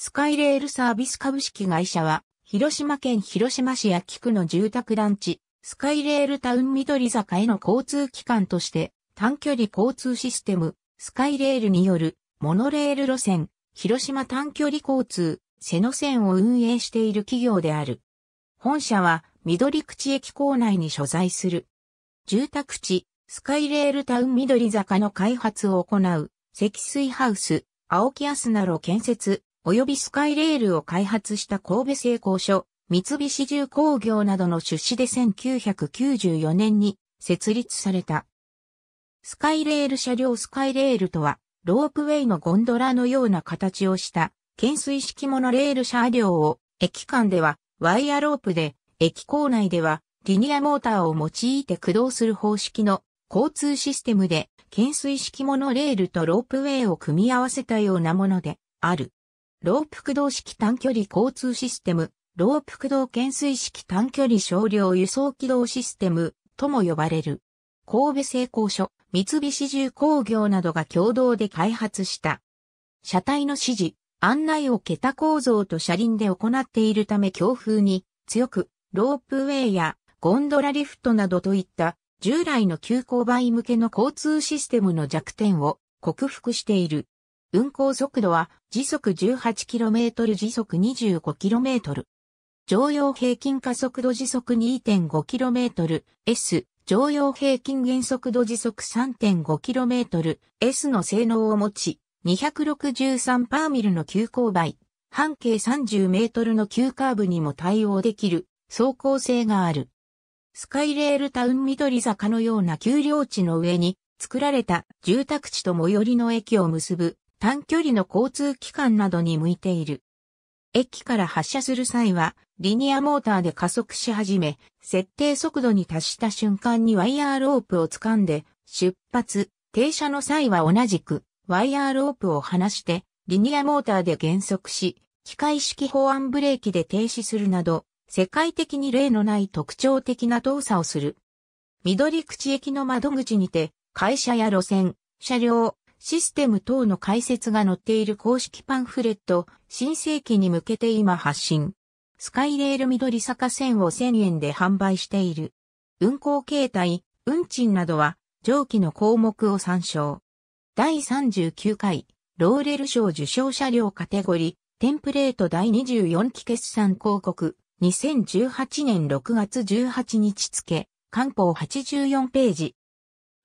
スカイレールサービス株式会社は、広島県広島市八木区の住宅団地、スカイレールタウン緑坂への交通機関として、短距離交通システム、スカイレールによる、モノレール路線、広島短距離交通、瀬野線を運営している企業である。本社は、緑口駅構内に所在する。住宅地、スカイレールタウン緑坂の開発を行う、積水ハウス、青木アスナロ建設、及びスカイレールを開発した神戸製鋼所、三菱重工業などの出資で1994年に設立された。スカイレール車両スカイレールとは、ロープウェイのゴンドラのような形をした懸垂式モノレール車両を駅間ではワイヤロープで駅構内ではリニアモーターを用いて駆動する方式の交通システムで懸垂式モノレールとロープウェイを組み合わせたようなものである。ロープ駆動式短距離交通システム、ロープ駆動懸垂式短距離少量輸送機動システムとも呼ばれる。神戸製鋼所、三菱重工業などが共同で開発した。車体の指示、案内を桁構造と車輪で行っているため強風に強く、ロープウェイやゴンドラリフトなどといった従来の急勾配向けの交通システムの弱点を克服している。運行速度は時速 18km 時速 25km。乗用平均加速度時速 2.5km S 乗用平均減速度時速 3.5km S の性能を持ち263パーミルの急勾配。半径30メートルの急カーブにも対応できる。走行性がある。スカイレールタウン緑坂のような丘陵地の上に作られた住宅地と最寄りの駅を結ぶ。短距離の交通機関などに向いている。駅から発車する際は、リニアモーターで加速し始め、設定速度に達した瞬間にワイヤーロープを掴んで、出発、停車の際は同じく、ワイヤーロープを離して、リニアモーターで減速し、機械式保安ブレーキで停止するなど、世界的に例のない特徴的な動作をする。緑口駅の窓口にて、会社や路線、車両、システム等の解説が載っている公式パンフレット、新世紀に向けて今発信。スカイレール緑坂線を1000円で販売している。運行形態、運賃などは上記の項目を参照。第39回、ローレル賞受賞車両カテゴリー、テンプレート第24期決算広告、2018年6月18日付、官報84ページ、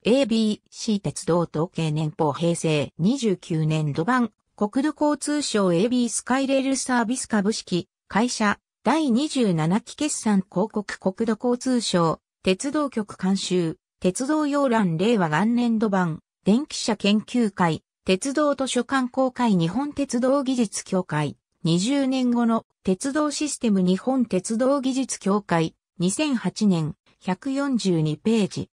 ABC 鉄道統計年報平成29年度版国土交通省 AB スカイレールサービス株式会社第27期決算広告国土交通省鉄道局監修鉄道要覧令和元年度版電気車研究会鉄道図書館公開日本鉄道技術協会20年後の鉄道システム日本鉄道技術協会2008年142ページ。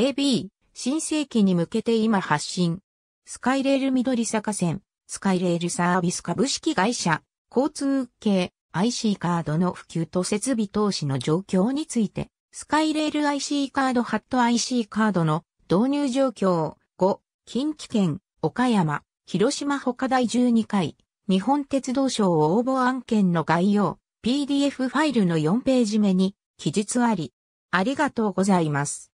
AB、新世紀に向けて今発信。スカイレール緑坂線、スカイレールサービス株式会社、交通系 IC カードの普及と設備投資の状況について、スカイレール IC カードハット IC カードの導入状況5、近畿圏、岡山、広島他第12回、日本鉄道省応募案件の概要、PDF ファイルの4ページ目に記述あり。ありがとうございます。